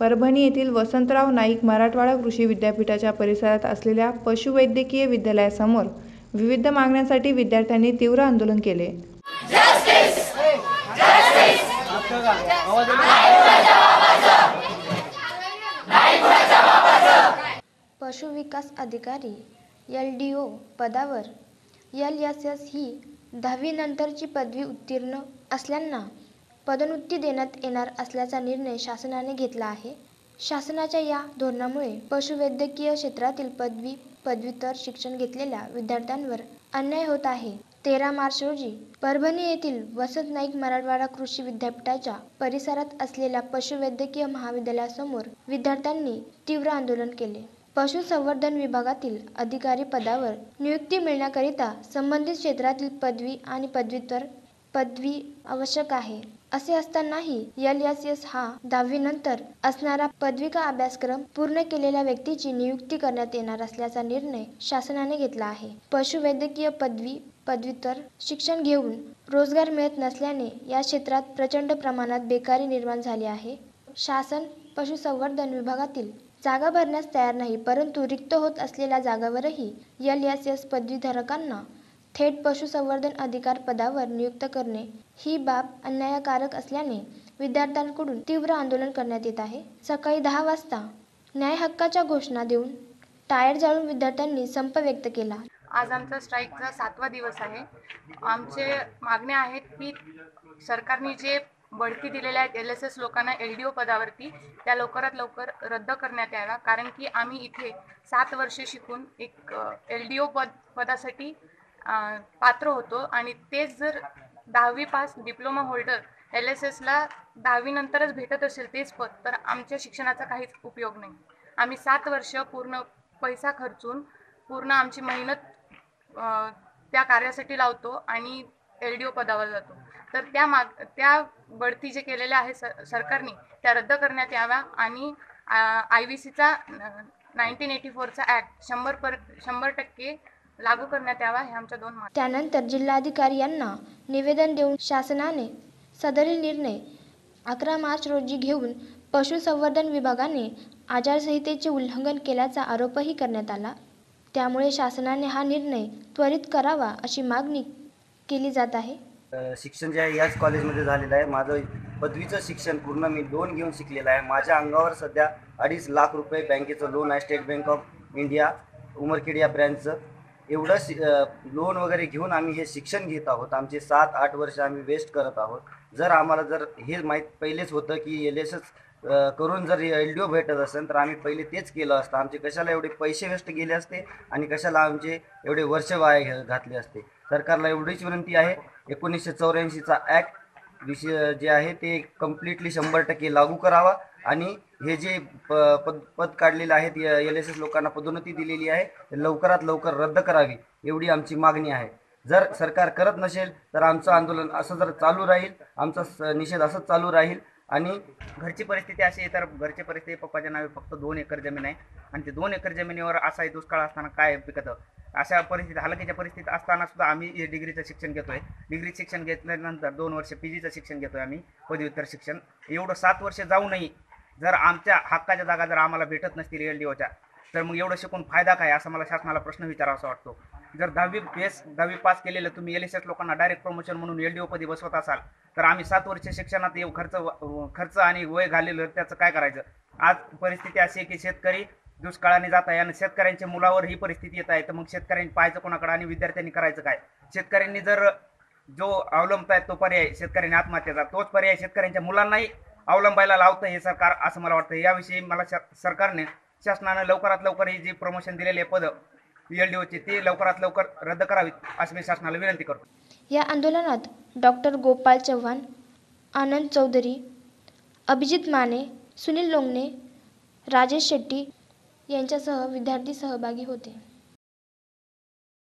परभणी येथील वसंतराव नाईक मराठवाडा कृषी विद्यापीठाच्या परिसरात असलेल्या पशुवैद्यकीय विद्यालयासमोर विविध मागण्यांसाठी विद्यार्थ्यांनी तीव्र आंदोलन केले. पशुविकास अधिकारी एल डी ओ पदावर एल एस एस ही दहावीनंतरची पदवी उत्तीर्ण असल्यांना पदोन्नती देण्यात येणार असल्याचा निर्णय शासनाने घेतला आहे. शासनाच्या या धोरणामुळे पशुवैद्यकीय क्षेत्रातील पदवी पदव्युत्तर शिक्षण घेतलेल्या विद्यार्थ्यांवर अन्याय होत आहे. तेरा मार्च रोजी परभणी येथील वसंत नाईक मराठवाडा कृषी विद्यापीठाच्या परिसरात असलेल्या पशुवैद्यकीय महाविद्यालयासमोर विद्यार्थ्यांनी तीव्र आंदोलन केले. पशुसंवर्धन विभागातील अधिकारी पदावर नियुक्ती मिळण्याकरिता संबंधित क्षेत्रातील पदवी आणि पदव्युत्तर पदवी आवश्यक आहे. असे असतानाही एल एस एस हा दहावीनंतर असणारा पदविका अभ्यासक्रम पूर्ण केलेल्या व्यक्तीची नियुक्ती करण्यात येणार असल्याचा निर्णय शासनाने घेतला आहे. पशुवैद्यकीय पदवी पदव्युत्तर शिक्षण घेऊन रोजगार मिळत नसल्याने या क्षेत्रात प्रचंड प्रमाणात बेकारी निर्माण झाली आहे. शासन पशुसंवर्धन विभागातील जागा भरण्यास तयार नाही परंतु रिक्त होत असलेल्या जागावरही एल एस एस पदवीधारकांना थेट पशुसंवर्धन अधिकार पदावर नियुक्त करणे ही बाब अन्यायकारक असल्याने विद्यार्थ्यांकडून तीव्र आंदोलन करण्यात येत आहे. सकाळी दहा वाजता न्याय हक्काच्या घोषणा देऊन टायर जाळून विद्यार्थ्यांनी संप व्यक्त केला. आज आमचा स्ट्राईकचा सातवा दिवस आहे. आमचे मागण्या आहेत की सरकारने जे बढती दिलेल्या आहेत एल एस एस लोकांना एल डी ओ पदावरती त्या लवकरात लवकर रद्द करण्यात याव्या. कारण की आम्ही इथे सात वर्षे शिकून एक एल डी ओ पद पदासाठी पात्र होतो आणि तेच जर दहावी pass diploma holder L S एसला दहावीनंतरच भेटत असेल तेच पद तर आमच्या शिक्षणाचा काहीच उपयोग नाही. आम्ही सात वर्ष पूर्ण पैसा खर्चून पूर्ण आमची मेहनत त्या कार्यासाठी लावतो आणि एल डी ओ पदावर जातो. तर त्या माग त्या बढती जे केलेल्या आहे स सरकारने त्या रद्द करण्यात याव्या आणि आय व्ही सीचा नाईन्टीन एटी फोरचा ॲक्ट शंभर पर शंभर टक्के लागू करण्यात यावा हे आमच्या दोन मागण्या त्यानंतर जिल्हाधिकारी यांना निवेदन देऊन शासनाने सदरील निर्णय अकरा मार्च रोजी घेऊन पशुसंवर्धन विभागाने आचारसंहितेचे उल्लंघन केल्याचा आरोपही करण्यात आला. त्यामुळे शासनाने हा निर्णय त्वरित करावा अशी मागणी केली जात आहे. शिक्षण जे आहे याच कॉलेजमध्ये झालेलं आहे. माझं पदवीचं शिक्षण पूर्ण मी लोन घेऊन शिकलेलं आहे. माझ्या अंगावर सध्या अडीच लाख रुपये बँकेचं लोन आहे. State Bank of India Umarkhed या ब्रँचचं एवढं शि लोन वगैरे घेऊन आम्ही हे शिक्षण घेत आहोत. आमचे सात आठ वर्ष आम्ही वेस्ट करत आहोत. जर आम्हाला जर हे माहीत पहिलेच होतं की एल एस एस करून जर एल डी ओ भेटत असेल तर आम्ही पहिले तेच केलं असतं. आमचे कशाला एवढे पैसे वेस्ट गेले असते आणि कशाला आमचे एवढे वर्ष वाया घातले असते? सरकारला एवढीच विनंती आहे. एकोणीसशे चौऱ्याऐंशीचा ॲक्ट विषय जे आहे ते कम्प्लिटली शंभर टक्के लागू करावा. आणि हे जे प पद पद काढलेलं आहे एल एस एस लोकांना पदोन्नती दिलेली आहे लवकरात लवकर रद्द करावी एवढी आमची मागणी आहे. जर सरकार करत नसेल तर आमचं आंदोलन असं जर चालू राहील आमचा स- निषेध असंच चालू राहील आणि घरची परिस्थिती अशी आहे तर घरची परिस्थिती पप्पाच्या नावे फक्त दोन एकर जमीन आहे आणि ते दोन एकर जमिनीवर असाही दुष्काळ असताना काय पिकतं? अशा परिस्थिती हलकीच्या परिस्थितीत असताना सुद्धा आम्ही हे डिग्रीचं शिक्षण घेतोय. डिग्री शिक्षण घेतल्यानंतर दोन वर्ष पी जीचं शिक्षण घेतोय आम्ही पदव्युत्तर शिक्षण. एवढं सात वर्ष जाऊनही जर आमच्या हक्काच्या जागा जर आम्हाला भेटत नसतील एल डी ओच्या तर मग एवढं शिकून फायदा काय असं मला शासनाला प्रश्न विचारावा वाटतो. जर दहावी बेस दहावी पास केलेलं तुम्ही एल एस एस लोकांना डायरेक्ट प्रमोशन म्हणून एल डी ओपदी बसवत असाल तर आम्ही सात वर्ष शिक्षणात येऊ खर्च खर्च आणि वय घालेलं त्याचं काय करायचं? आज परिस्थिती अशी आहे की शेतकरी दुष्काळाने जात आहे आणि शेतकऱ्यांच्या मुलावर ही परिस्थिती येत आहे तर मग शेतकऱ्यांनी पाहायचं कोणाकडे आणि विद्यार्थ्यांनी करायचं काय? शेतकऱ्यांनी जर जो अवलंबत आहे तो पर्याय शेतकऱ्यांनी आत्महत्येचा तोच पर्याय शेतकऱ्यांच्या मुलांनाही अवलंबायला लावतं हे सरकार असं मला वाटतं. याविषयी मला शा सरकारने शासनानं लवकरात लवकर हे जे प्रमोशन दिलेले पद एल डी ओचे ते लवकरात लवकर रद्द करावीत असं मी शासनाला विनंती करतो. या आंदोलनात डॉक्टर गोपाल चव्हाण आनंद चौधरी अभिजित माने सुनील लोंगणे राजेश शेट्टी यांच्यासह विद्यार्थी सहभागी होते.